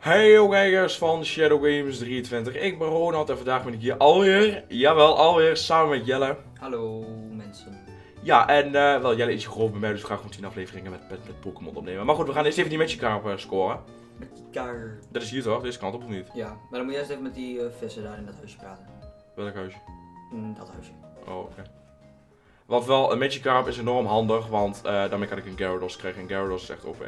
Hey kijkers van Shadow Games 23, ik ben Ronald en vandaag ben ik hier alweer, jawel alweer, samen met Jelle. Hallo mensen. Ja, en eh, wel, Jelle is hier gewoon bij mij, dus we gaan gewoon 10 afleveringen met, met, met Pokémon opnemen. Maar goed, we gaan eerst even die Magic Carp eh, scoren. Met die kar. Dat is hier toch, deze kant op of niet? Ja, maar dan moet je eerst even met die eh, vissen daar in dat huisje praten. Welk huisje? In dat huisje. Oh, oké. Wat wel, een Magikarp is enorm handig, want eh, daarmee kan ik een Gyarados krijgen en Gyarados is echt OP.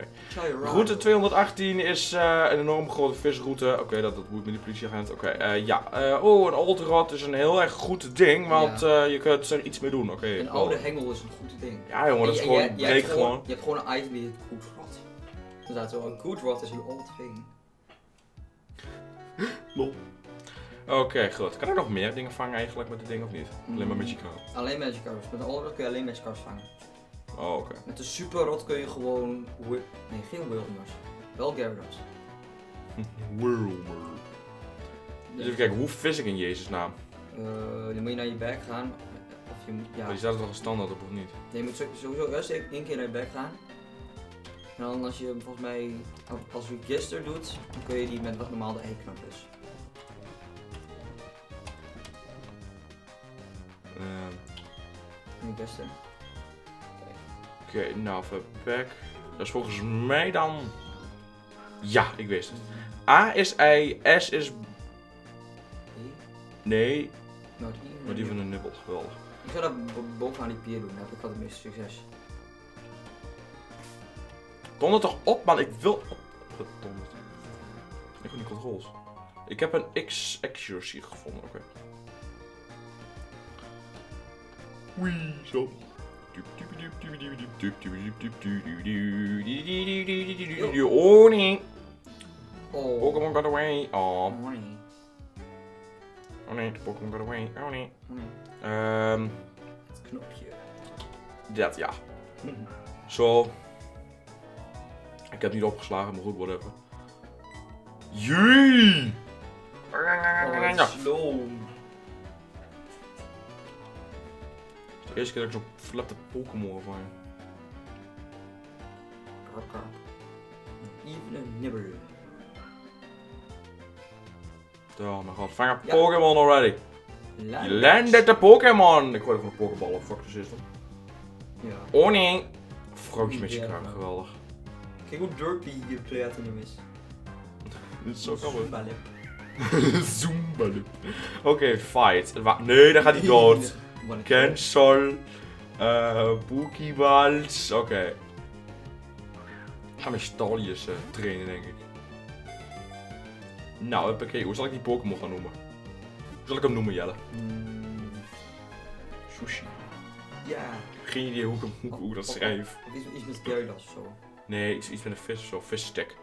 Route 218 is eh, een enorm grote visroute. Oké, dat, dat moet met die politieagent. Oké, eh, ja. Eh, oh, een Olderod is een heel erg goed ding, want eh, je kunt er iets mee doen. Oké. Een wel. oude hengel is een goed ding. Ja jongen, dat is En gewoon, breek hebt gewoon. Je hebt gewoon een item die heet Good Rot. Er staat zo, een Good Rot is een old thing. Oké, goed. Kan ik nog meer dingen vangen eigenlijk met dit ding of niet? Alleen maar Mm. Magikarp. Alleen Magikarps. Met een Old Rot kun je alleen Magikarps vangen. Oh, oké. Met de Super Rot kun je gewoon... Nee, geen Wilmers. Wel Gyarados. Whirlmer. Dus even kijken, hoe vis ik in Jezus naam? Eh, dan moet je naar je bag gaan. Of je moet... Ja. Ja. Die staat er toch een standaard op of niet? Nee, je moet sowieso eerst één keer naar je bek gaan. En dan als je volgens mij, als je gister doet, dan kun je die met wat normaal de E-knop is. Een gister. Oké, nou, even back. Dat is volgens mij dan... Ja, ik wist het. A is I, S is... E? Nee, Nou, die, maar die van de nibbel. Geweldig. Ik zou dat bo- bovenaan die pier doen, dan heb ik altijd het meeste succes. Donder toch op, man. Ik wil... op-. Ik wil die controls. Ik heb een X accuracy gevonden, oké. Zo. Oh nee. Oh, Pokémon got away. Oh. oh nee. Oh nee, de Pokémon got away. Oh nee. Oh nee. Ehm, Het knopje. dat ja. Zo. Ik heb niet opgeslagen, maar goed, whatever. Jee! Oh, het is slow. De eerste keer dat ik zo'n flapte Pokémon van krap. Even een nibber. Oh mijn god, vang een Ja. Pokémon already. Je landed de Pokémon! Ik gooi gewoon een Pokéball op, fuck the system. Ja. Oh nee! Vrouwtje met je kraam, geweldig. Kijk hoe derpy je platinum is. Dit is zo grappig. Oké, fight. Nee, daar gaat hij dood. Cancel. Uh, Pokeballs. Oké. Ik ga mijn staljes eh, trainen, denk ik. Nou, oké, hoe zal ik die Pokémon gaan noemen? Hoe zal ik hem noemen, Jelle? Mm, Sushi. ja. Geen idee hoe ik, hem- hoe, dat schrijf. Of iets, iets met Gyarados of zo. Nee, iets, iets met een vis of zo. Visstick.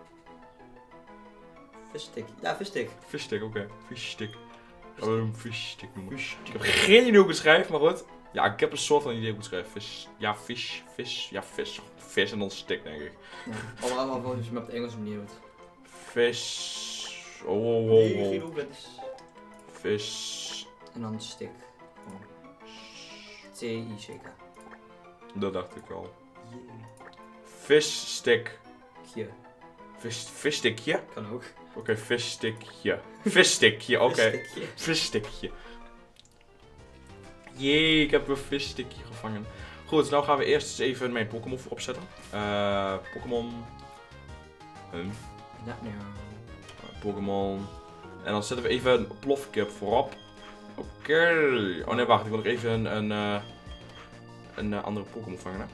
Visstick. Ja, visstick. Visstick, oké. Visstick. Gaan we hem visstick noemen. Ik heb geen idee hoe ik het schrijf, maar goed. Ja, ik heb een soort van idee hoe ik het schrijf. Vis. Ja, vis. Vis. Ja, vis. Vis en dan stick, denk ik. Ja. Allemaal als je hem op de Engelse manier doet. Vis. Oh, oh, oh, oh. Vis. En dan stick. T-I-C-K. Dat dacht ik wel. Visstick. Kie. Vis, visstickje? Kan ook. Oké, visstickje. Visstickje, oké. Visstickje. Visstickje. Jee, ik heb een visstickje gevangen. Goed, nou gaan we eerst eens even mijn Pokémon voorop zetten. Eh, Pokémon. Ja, nee. Pokémon. En dan zetten we even een plofkip voorop. Oké. Oh nee, wacht. Ik wil nog even een, een, eh, een eh, andere Pokémon vangen. Hè?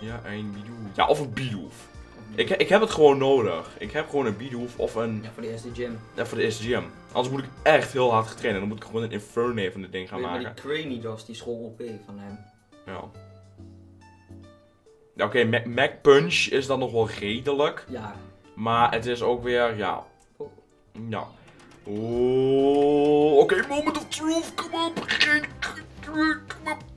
Ja, een Bidoof. Ja, of een Bidoof. Ik, ik heb het gewoon nodig. Ik heb gewoon een Bidoof of een... Ja, voor de eerste gym. Ja, voor de eerste gym. Anders moet ik echt heel hard getraind. Dan moet ik gewoon een Inferno van dit ding gaan je, maar maken. die Cranidos, die school OP van hem. Ja. Ja, oké. Mac, Mac Punch is dan nog wel redelijk. Ja. Maar het is ook weer, ja... Oh. Ja. Oh, oké, moment of truth, kom op. Geen-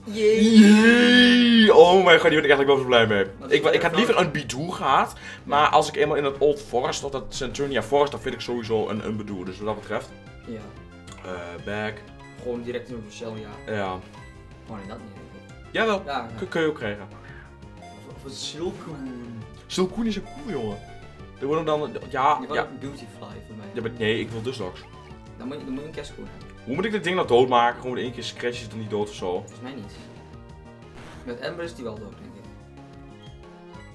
Yay! Oh mijn god, die ben ik eigenlijk wel zo blij mee. Ik, ik had liever een Bidoo gehad, maar als ik eenmaal in dat Old Forest of dat Centurnia Forest, dan vind ik sowieso een, een Bidoo. Dus wat dat betreft, Ja. eh back, Gewoon direct in een cel, ja. ja. Oh nee, dat niet. Jawel, Ja, kun, kun je ook krijgen. Of, een Silcoon. Silcoon is een cool, jongen. Er worden dan... Ja, Je wil ja. ook een beautyfly voor mij. ja maar nee, ik wil Duslox. Dan moet je, dan moet je een kerstkoen hebben. Hoe moet ik dit ding nou doodmaken? Gewoon één keer scratch is dan niet dood of zo? Volgens mij niet. Met Ember is die wel dood, denk ik.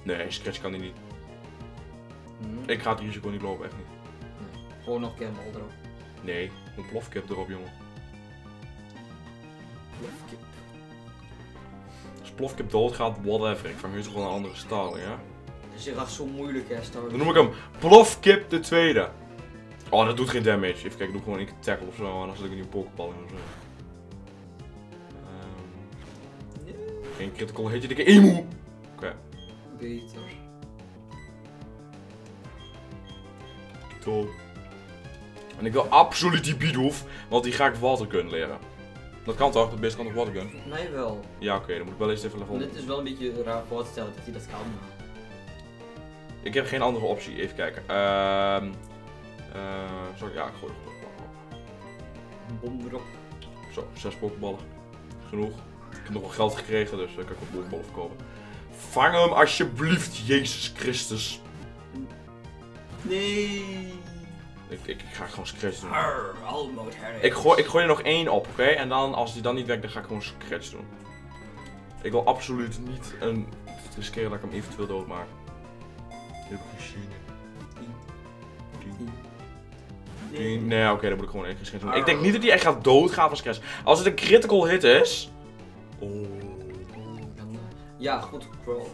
Nee, scratch kan die niet. Hm. Ik ga het risico niet lopen, echt niet. Gewoon nog cannonball erop. Nee, een plofkip erop, jongen. Als plofkip doodgaat, whatever. Ik vang nu gewoon een andere staling, ja? Dus je gaat zo moeilijk hè, Star Dan noem ik hem plofkip de tweede. Oh, dat doet geen damage. Even kijken, ik doe gewoon keer tackle of zo. En dan zet ik een nieuwe pokeball in of zo. Ehm, geen critical hitje, dikke emu. Beter. Top. En ik wil absoluut die Bidoof, want die ga ik watergun leren. Dat kan toch? Dat best kan toch watergun? Mij wel. Ja, oké, dan moet ik wel eens even level. Dit is wel een beetje raar voor te stellen dat hij dat kan. Ik heb geen andere optie, even kijken. Ehm. eh, zal ik, ja, ik gooi er gewoon op. Een bom erop. Zo, zes pokeballen. Genoeg. Ik heb nog wel geld gekregen, dus ik kan ik wat pokeballen verkopen. Vang hem alsjeblieft, Jezus Christus. Nee. Ik, ik, ik ga gewoon scratch doen. Arr. Ik gooi, ik gooi er nog één op, oké? En dan, als die dan niet werkt, dan ga ik gewoon scratch doen. Ik wil absoluut niet een, riskeren dat ik hem eventueel doodmaak. Heb ik Nee, oké, dan moet ik gewoon één scratch doen. Ik denk niet dat hij echt gaat doodgaan van scratch. Als het een critical hit is... Oh. Ja, goed, bro.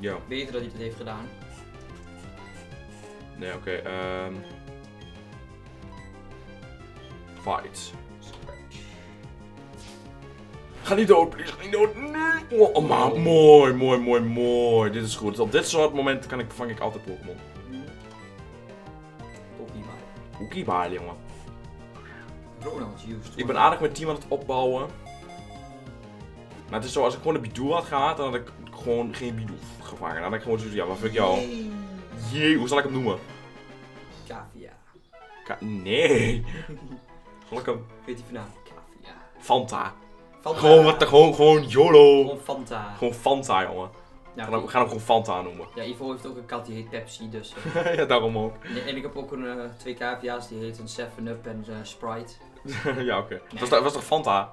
Ja, Beter dat hij het heeft gedaan. nee, oké. ehm Fight. Ga niet dood, please. Ga niet dood. Nee. Oh, oh, maar mooi, mooi, mooi, mooi. Dit is goed. Op dit soort momenten kan ik, vang ik altijd Pokémon. Pokébaal, jongen. Ronald used. Ik ben aardig mijn team aan het opbouwen. Maar het is zo, als ik gewoon de Bidoof had gehad, dan had ik gewoon geen Bidoof gevangen. Dan had ik gewoon zoiets, ja, wat vind ik jou? Jee, hoe zal ik hem noemen? Cavia. Ka- nee. Zal ik hem? Weet die vanavond? Cavia. Fanta. Fanta. Gewoon, wat, gewoon, gewoon YOLO. Gewoon Fanta. Gewoon Fanta, jongen. Ja, gaan we gaan hem gewoon Fanta noemen. ja, Ivo heeft ook een kat die heet Pepsi, dus... eh. ja, daarom ook. en, en ik heb ook een, eh, twee cavia's die heten 7-Up en eh, Sprite. ja, oké. Was, dat- was toch Fanta?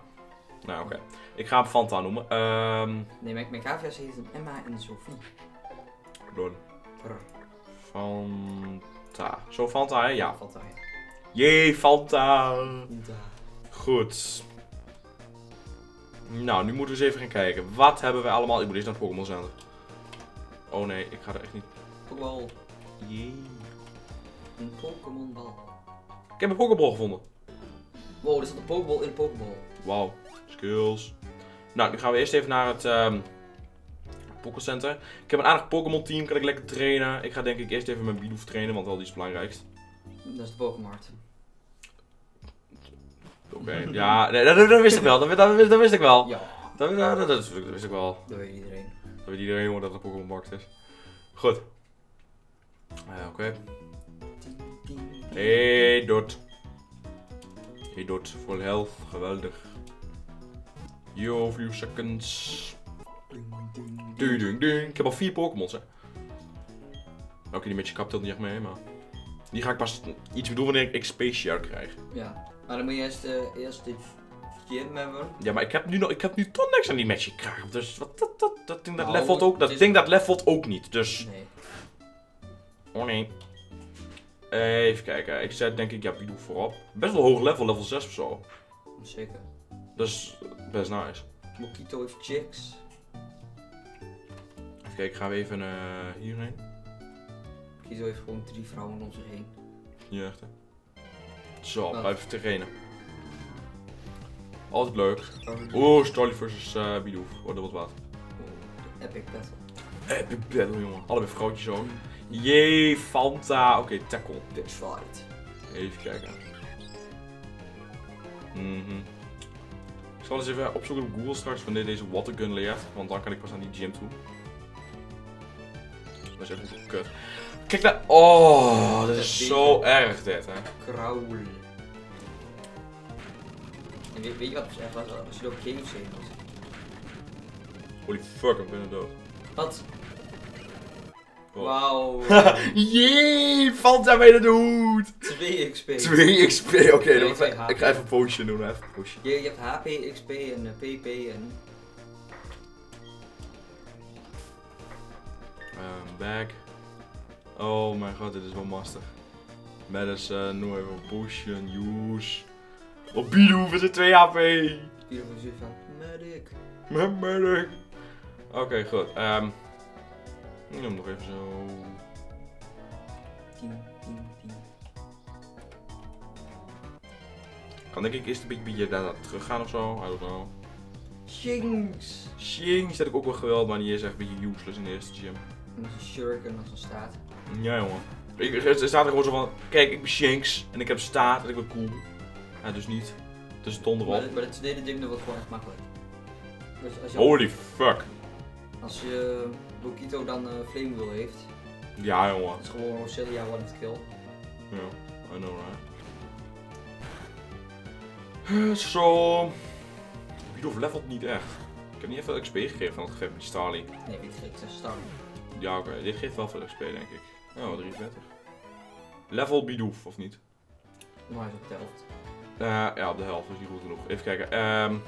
Nou, oké. Ik ga hem Fanta noemen. Ehm Nee, mijn, mijn cavia's heten Emma en Sophie. pardon. Fanta. Zo Fanta, hè? Ja. Fanta, ja. Jee, Fanta. Fanta. Goed. Nou, nu moeten we eens even gaan kijken. Wat hebben we allemaal? Ik moet eerst naar het Pokémon Center. Oh nee, ik ga er echt niet. Ook wel Jee. een Pokémon bal. Ik heb een Pokéball gevonden. Wow, er staat een Pokéball in een Pokéball. Wauw. Skills. Nou, nu gaan we eerst even naar het ehm Pokécenter. Ik heb een aardig Pokémon team, kan ik lekker trainen. Ik ga denk ik eerst even mijn Bidoof trainen, want wel die is het belangrijkst. Dat is de Pokémart. Oké, ja, nee, dat, dat wist ik wel. Dat, dat, dat wist ik wel. Ja, dat, dat wist ik wel. dat weet iedereen. Dat weet iedereen jongen dat het een Pokémon markt is. Goed. Ja, oké. Hey Dot. Hey Dot, full health, geweldig. Yo, few seconds. Ding, ding, ding. Ik heb al vier Pokémons, hè. Oké, die met je kap niet echt mee, maar... Die ga ik pas iets doen wanneer ik XP share krijg. Ja, maar dan moet je eerst, eh, eerst de hebben. Ja, maar ik heb nu, nog, ik heb nu toch niks aan die Magic Kraag. Dus wat, dat, dat, dat ding dat Nou, levelt ook, dat is- ding dat levelt ook niet. Dus, Nee. oh nee. Even kijken, ik zet denk ik, ja, ik voorop? Best wel hoog level, level 6 of zo. Zeker. Dat is best nice. Mokito heeft chicks. Even kijken, gaan we even eh hierheen. Kizo heeft gewoon drie vrouwen om zich heen. Hier echt, hè. Zo, blijf trainen. Altijd leuk. Oeh, Starly versus eh Bidoof. Oh, dat wordt wat. Epic battle. Epic battle, jongen. Allebei vrouwtjes ook. Jee, Fanta. Oké, tackle. Bitch fight. Even kijken. Mhm. Ik zal eens even opzoeken op Google straks wanneer deze watergun leert, want dan kan ik pas aan die gym toe. Dat is echt een kut. Kijk naar. Oh, dat is zo erg dit, hè. Kraul. Weet, weet je wat echt was? Als je door heen was. Holy fuck, ik ben er dood. Wat? Wauw. Jee, Fanta bij de hoed. 2 XP. 2 XP, oké. Twee ik ga even een potion doen, even een potion. Je, je hebt HP, XP en eh, PP en... Ehm back. Oh mijn god, dit is wel mastig. Medicine, noem even een potion, use. Op is het 2 HP. Hier voor zoiets van... Medic. Met medic. Oké, goed. Ehm ik noem nog even zo. 10, 10, 10. Kan denk ik eerst een beetje, beetje daar terug gaan of zo? I don't know. Jinx. Shing zet ik ook wel geweld, maar die is echt een beetje useless in de eerste gym. Met een shuriken als er staat. Ja, jongen. Ik, er staat er gewoon zo van, kijk, ik ben Shanks en ik heb staat en ik ben cool. Ja, dus niet. Het is donder op. Maar, maar het tweede ding wordt gewoon echt makkelijk. Dus als je Holy fuck. Als je eh, Bokito dan eh, uh, Flame heeft. Ja, jongen. Het is gewoon Roselia one hit kill. Ja, I know right. Eh, zo. So, levelt niet echt. Ik heb niet even XP gekregen van het gegeven met die Nee, die geeft een Starly. Ja, oké. Dit geeft wel veel XP, denk ik. Oh, 43. Level Bidoof, of niet? Maar hij is op 11. Uh, ja, op de helft is niet goed genoeg. Even kijken. Um,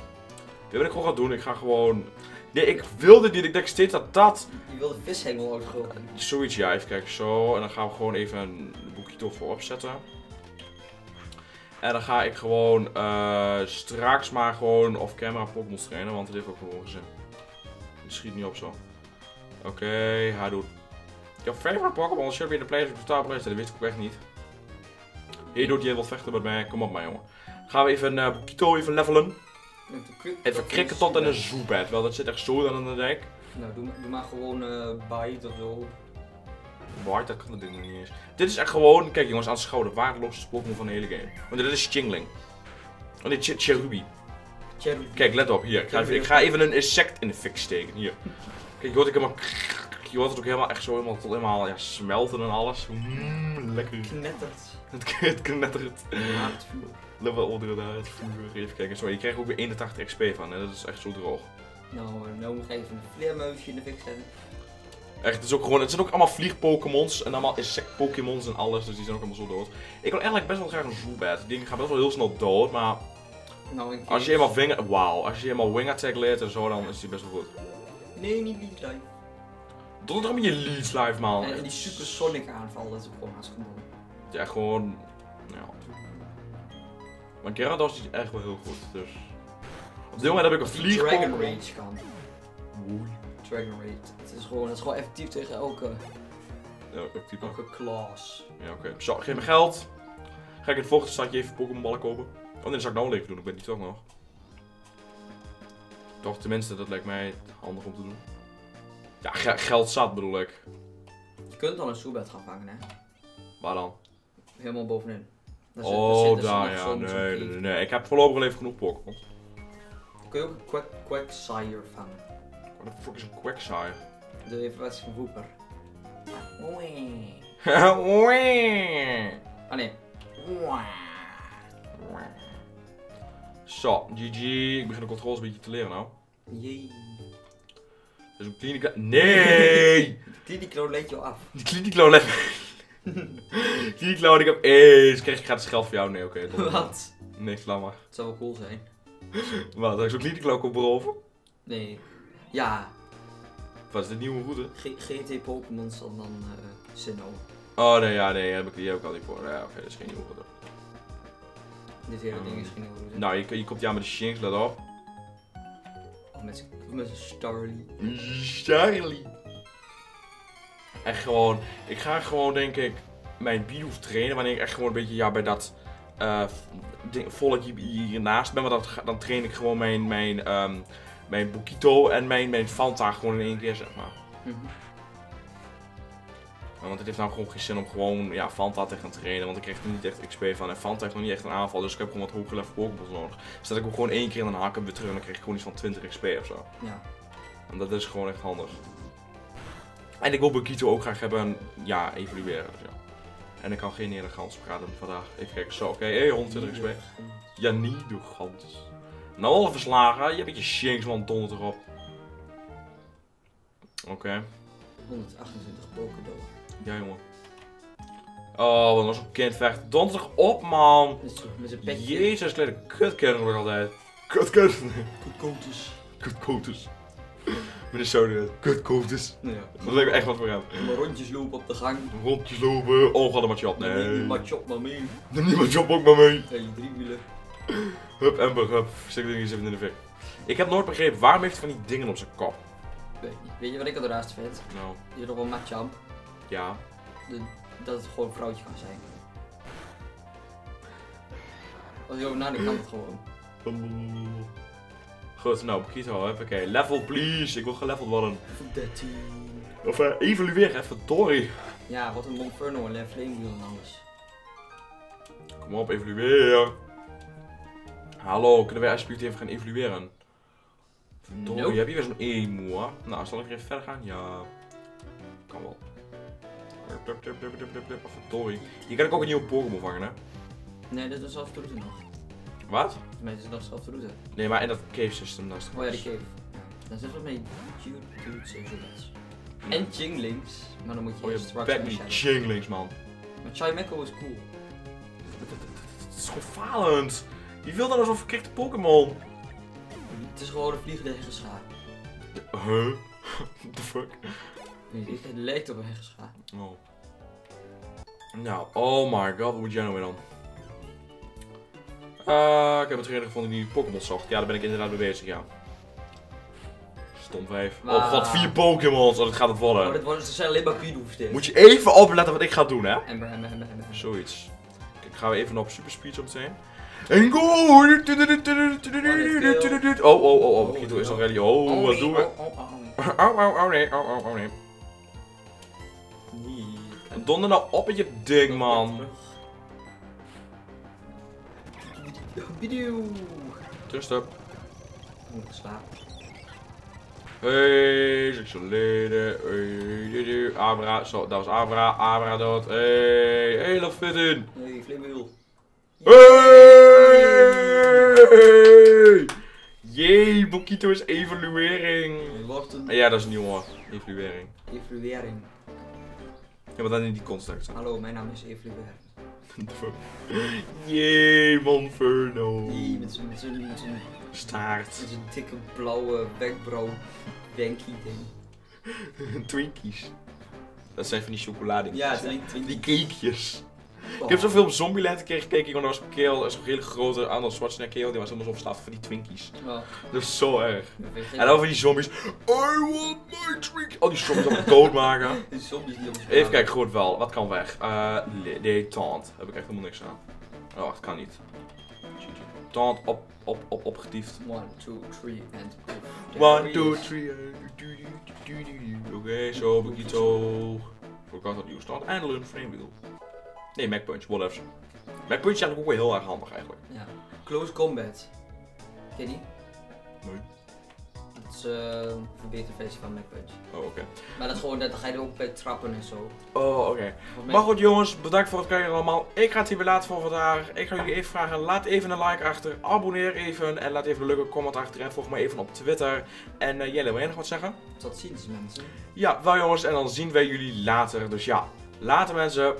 dit wil ik gewoon ga doen. Ik ga gewoon... Nee, ik wilde dit. Ik denk steeds dat dat... Je wilde vishengel ook gewoon. Zoiets, ja. Even kijken. Zo. En dan gaan we gewoon even een boekje toch voor opzetten. En dan ga ik gewoon uh, straks maar gewoon off-camera Pokémon trainen. Want het heeft ook gewoon gezin. Het schiet niet op zo. Oké, okay, hij doet. Jouw favorite Pokémon should be in de place of the top. Dat weet ik ook echt niet. Hier doet hij wat vechten met mij. Kom op, mijn jongen. Gaan we even uh, Boekito even levelen. Even dat krikken tot in een zoebed. Wel, dat zit echt zo dan in de dek. Nou, doe, maar- doe maar gewoon eh bite of zo. White, dat kan dat ding nog niet eens. Dit is echt gewoon, kijk jongens, aanschouw de waardeloosste Pokémon van de hele game. Want dit is Chingling. Oh nee, Ch Cherubi. Cherry. Kijk, let op, hier. Ik ga, even, ik ga even een insect in de fik steken, hier. Kijk, je hoort het helemaal... Je hoort het ook helemaal echt zo helemaal, tot helemaal ja, smelten en alles. Mm, lekker. Knettert. Het, het knettert. Het vuur. Level onder daar, het vuur. Even kijken, zo, je krijgt ook weer 81 XP van en dat is echt zo droog. Nou, eh, nou nog even een vleermuisje in de fik zetten. Echt, het, is ook gewoon, het zijn ook allemaal vlieg-Pokémons en allemaal insect-Pokémons en alles, dus die zijn ook allemaal zo dood. Ik wil eigenlijk best wel graag een Zubat. Die dingen gaan best wel heel snel dood, maar Nou, als je eenmaal wing, wauw, als je eenmaal wing attack leert en zo, dan is die best wel goed. Nee, niet die life. Doe er met je leads live, man. En die supersonic aanval, dat is ook gewoon hartstikke mooi. Ja, gewoon, ja. Maar Gyarados is echt wel heel goed, dus. Op dit moment heb ik een vlieg Dragon. Rage kan. Oei. Dragon Rage. Het is gewoon, het is gewoon effectief tegen elke, type. elke class. Ja, oké. Zo, geef me geld. Ga ik in het volgende stadje even Pokémonballen kopen. Oh nee, dat zou ik nou wel even doen, ik ben niet toch nog. Toch, tenminste, dat lijkt mij handig om te doen. Ja, ge- geld zat bedoel ik. Je kunt al een Zubat gaan vangen, hè. Waar dan? Helemaal bovenin. Daar zit- daar Oh, dus daar ja. Nee, nee, nee, nee. Ik heb voorlopig al even genoeg Pokémon. Kun je ook een quack, Quagsire vangen. Wat de fuck is een Quagsire? De evaluatie van Wooper. Ah nee. Zo, GG. Ik begin de controles een beetje te leren nou. Jee. Dus een klinica... Nee! Cliniclo leed je al af. Die Kliniklo let... Kliniklo, ik heb eens. Krijg ik gratis geld voor jou? Nee, oké. dat- Wat? Niks, laat maar. Het zou wel cool zijn. Wat, heb ik zo'n Kliniklo op beroven? Nee. Ja, Wat is de nieuwe route? G- GT Pokémons dan dan eh Sinnoh. Oh nee, ja, nee, heb ik, die heb ik al niet voor. Ja, oké, dat is geen nieuwe route. Dit hele Um, ding is geen nieuwe route. Nou, je, je komt ja met de Shinx, let op. Oh, met met zijn Starly. Echt gewoon, ik ga gewoon denk ik mijn Bidoof trainen wanneer ik echt gewoon een beetje ja, bij dat eh ding- volletje hiernaast ben. Maar dat, dan train ik gewoon mijn, mijn, ehm mijn Bukito en mijn, mijn Fanta gewoon in één keer, zeg maar. Mhm. Want het heeft nou gewoon geen zin om gewoon ja, Fanta te gaan trainen, want ik krijg er niet echt XP van. En Fanta heeft nog niet echt een aanval, dus ik heb gewoon wat hoger level Pokémon nodig. Dus dat ik hem gewoon één keer in een hak heb weer terug en dan krijg ik gewoon iets van 20 XP of zo. Ja. En dat is gewoon echt handig. En ik wil Bukito ook graag hebben, ja, evalueren. Dus ja. En ik kan geen elegant praten vandaag. Even kijken, zo, oké, hey, 120 XP. Ja, niet de gans. Nou, alle verslagen. Je hebt je Shinx, man, dondert erop. Oké. 128 poker dollar. Ja, jongen. Oh, wat was zo'n kind vecht. Donder op, man. Met zijn petje. Jezus, kleine kutkinder nog altijd. Kutkinder. Kutkootjes. Kutkoters. Een soda. Kutkoters. Ja. Dat lijkt me echt wat voor hem. Maar rondjes lopen op de gang. Rondjes lopen. Oh, er maar op. Nee. Nee. Maar chop maar mee. Neem job ook maar mee. Ja, je driewieler. Hup, Ember, hup. Stik ding eens even in de fik. Ik heb nooit begrepen, waarom heeft hij van die dingen op zijn kop? Weet je- Weet je wat ik het raarste vind? Nou, Je hebt nog wel Machamp. ja. de- Dat het gewoon een vrouwtje kan zijn. Als je over nadenkt kan het gewoon. Goed, nou, Bakito, huppakee. Level, please. Ik wil geleveld worden. Level 13. Of eh, evalueer even, Tori. Ja, wat een Monferno en Flamewheel en alles. Kom op, evalueer. Hallo, kunnen wij alsjeblieft even gaan evalueren? Tori, Nope. heb je weer zo'n emo, hè? Nou, zal ik even verder gaan? Ja. Kan wel. Tori. Hier kan ik ook een nieuwe Pokémon vangen, hè? Nee, dat is dezelfde route nog. Wat? Mij is nog. Nee, maar in dat cave system, is Oh ja, de cave. Dan zit wat met Jututes en zoiets. En Chinglings. Maar dan moet je Oh, eerst je bek en niet Shadow. Chinglings, man. Maar Chimecho is cool. Het is gewoon falend. Je wil dan alsof verkrekte Pokémon. Het is gewoon een vliegende heggenschaar. Huh? What the fuck? Het lijkt op een heggenschaar. Oh. Nou, oh my god, wat moet jij nou weer dan? Eh, ik heb een trainer gevonden die Pokémon zocht. Ja, daar ben ik inderdaad mee bezig, ja. Stom 5. Maar- Oh god, vier Pokémons. Oh, dat gaat het Oh, worden. worden ze zijn alleen maar Moet je even opletten wat ik ga doen, hè? Ember, Ember, Ember, Ember. Zoiets. Kijk, gaan we even op super speed zo meteen. En go! Oh, oh, oh, oh, Kito is al ready. Oh, wat nee, doen we? Oh, oh, oh, nee. Oh, oh, oh, nee, oh, oh, oh. Nee. Donder nou op met je ding, man. Video. Op. Moet ik slapen. Hey, seksueel leden. Hey. Abra. Zo, dat was Abra. Abra dood. Hey, hey, love fit in. Nee, Flamewheel. Hey! Jee, Bokito is evaluering. Een Ja, dat is nieuw hoor. Evaluering. evaluering. Ja, maar dan in die context. Hallo, mijn naam is evaluering. Jee, Monferno. Nee, met zo'n Staart. met zo'n dikke blauwe wenkbrauw wanky ding. Twinkies. Dat zijn van die chocolade. Ja. Die cakejes. Oh. Ik heb zoveel op Zombieland een keer gekeken. Er was een kerel, zo'n hele grote Arnold Schwarzenegger kerel, die was helemaal zo verslaafd van die Twinkies. Oh, Dat is zo erg. ik En dan van die zombies. I want my Twinkie. Al die zombies op doodmaken. Die zombies die Even kijken, goed wel. Wat kan weg? Eh, uh, nee, taunt. Heb ik echt helemaal niks aan. Oh, wacht, kan niet. Taunt op, op, op, opgetiefd. 1, 2, 3 en One, two, three. Oké, zo, Bukito. Forgot dat nieuw stand. En Learn Frame Wheel. Nee, Mac Punch, whatever. Mac Punch is eigenlijk ook wel heel erg handig eigenlijk. Ja. Close Combat. Ken je die? Nee. Dat is eh, een verbeterde versie van Mac Punch. Oh, oké. Maar dat is gewoon, dat dan ga je er ook bij trappen en zo. Oh, oké. Maar goed jongens, bedankt voor het kijken allemaal. Ik ga het hierbij laten voor vandaag. Ik ga jullie even vragen, laat even een like achter. Abonneer even en laat even een leuke comment achter. En volg mij even op Twitter. En uh, Jelle, wil jij nog wat zeggen? Tot ziens mensen. Ja, wel jongens. En dan zien wij jullie later. Dus ja, later mensen.